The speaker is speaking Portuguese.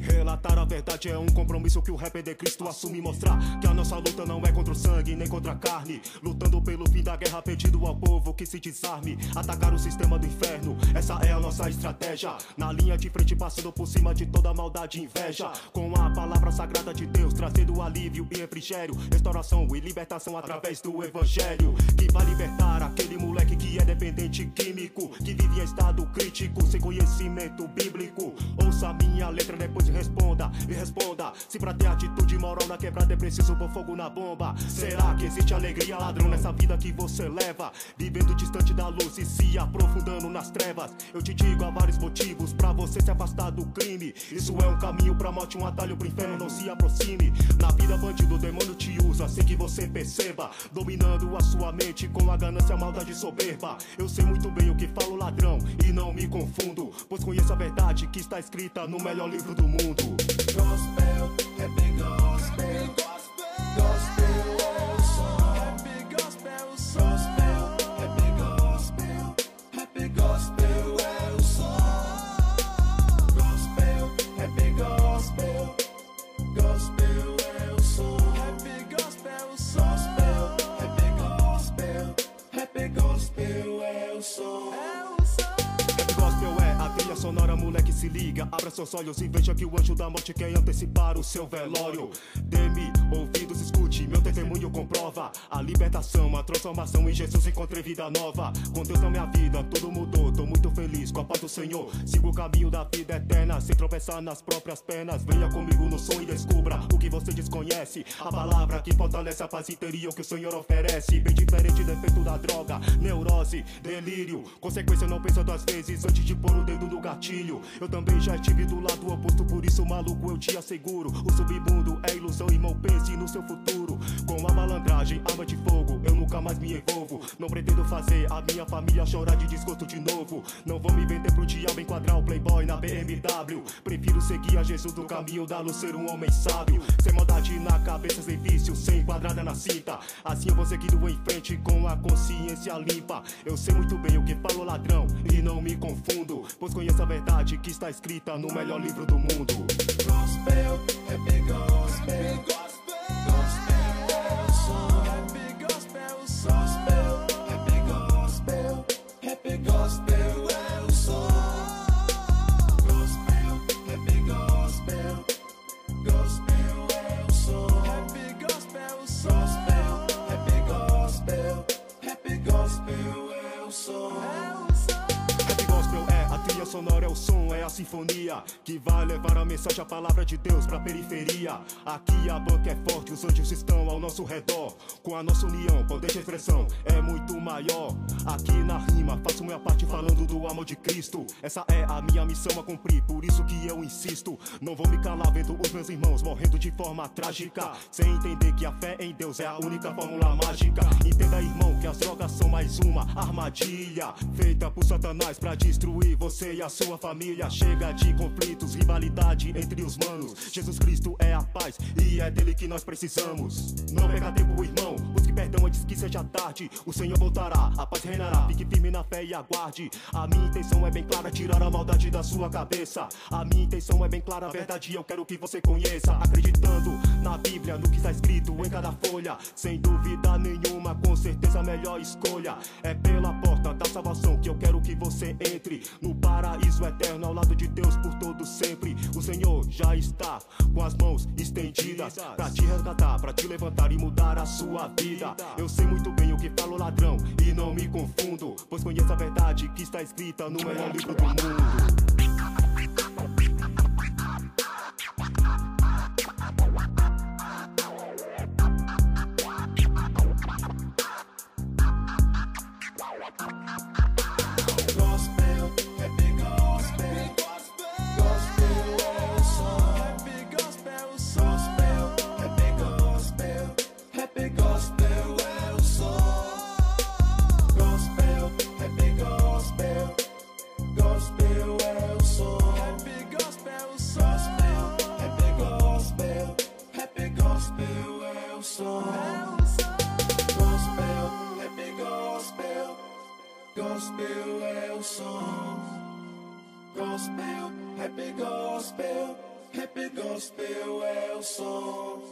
Relatar a verdade é um compromisso que o rapper de Cristo assume. Mostrar que a nossa luta não é contra o sangue nem contra a carne. Lutando pelo fim da guerra, pedido ao povo que se desarme. Atacar o sistema do inferno, essa é a nossa estratégia. Na linha de frente, passando por cima de toda maldade e inveja. Com a palavra sagrada de Deus, trazendo alívio e refrigério. Restauração e libertação através do evangelho. Que vai libertar aquele bíblico. Ouça minha letra, depois responda e responda. Se pra ter atitude moral na quebrada é preciso pôr fogo na bomba. Será que existe alegria, ladrão, nessa vida que você leva? Vivendo distante da luz e se aprofundando nas trevas. Eu te digo há vários motivos pra você se afastar do crime. Isso é um caminho pra morte, um atalho pro inferno, não se aproxime. Na vida, bandido, o demônio te usa sem que você perceba. Dominando a sua mente com a ganância, a maldade soberba. Eu sei muito bem o que falo, ladrão, e não me confundo. Pois conheço a verdade que está escrita no melhor livro do mundo. Gospel, happy gospel. Gospel sonora, moleque, se liga. Abra seus olhos e veja que o anjo da morte quer antecipar o seu velório. Dê-me ouvidos, escute, meu testemunho comprova. A libertação, a transformação em Jesus encontrei vida nova. Com Deus na minha vida, tudo mudou. Tô muito feliz com a paz do Senhor. Sigo o caminho da vida eterna, sem tropeçar nas próprias pernas. Venha comigo no som e descubra o que você desconhece. A palavra que fortalece a paz interior que o Senhor oferece. Bem diferente do efeito da droga, neurose, delírio. Consequência, não pensa duas vezes antes de pôr o dedo no gatilho. Eu também já estive do lado oposto, por isso, maluco, eu te asseguro. O submundo é ilusão, irmão, pense no seu futuro. Com a malandragem, arma de fogo, eu nunca mais me envolvo. Não pretendo fazer a minha família chorar de desgosto de novo. Não vou me vender pro diabo enquadrar o playboy na BMW. Prefiro seguir a Jesus no caminho da luz, ser um homem sábio. Sem maldade na cabeça, sem vício, sem quadrada na cinta. Assim eu vou seguindo em frente com a consciência limpa. Eu sei muito bem o que falo ladrão e não me confundo. Pois conheço verdade que está escrita no melhor livro do mundo. Sonora, é o som, é a sinfonia que vai levar a mensagem, a palavra de Deus pra periferia. Aqui a banca é forte, os anjos estão ao nosso redor. Com a nossa união, poder de expressão é muito maior. Aqui na rima, faço minha parte falando do amor de Cristo. Essa é a minha missão a cumprir, por isso que eu insisto. Não vou me calar vendo os meus irmãos morrendo de forma trágica. Sem entender que a fé em Deus é a única fórmula mágica. Entenda, irmão, que as drogas são mais uma armadilha feita por Satanás pra destruir você e a sua família. Chega de conflitos, rivalidade entre os manos. Jesus Cristo é a paz e é dele que nós precisamos. Não perca tempo, irmão. Busque perdão antes que seja tarde. O Senhor voltará, a paz reinará. Fique firme na fé e aguarde. A minha intenção é bem clara, tirar a maldade da sua cabeça. A minha intenção é bem clara, a verdade eu quero que você conheça. Acreditando na Bíblia, no que está escrito em cada folha. Sem dúvida nenhuma, com certeza a melhor escolha. É pela porta da salvação que eu você entre. No paraíso eterno, ao lado de Deus por todo sempre. O Senhor já está com as mãos estendidas pra te resgatar, pra te levantar e mudar a sua vida. Eu sei muito bem o que falo, ladrão, e não me confundo. Pois conheço a verdade que está escrita no melhor livro do mundo. Gospel é o som. Gospel, happy gospel. Rap gospel é o som.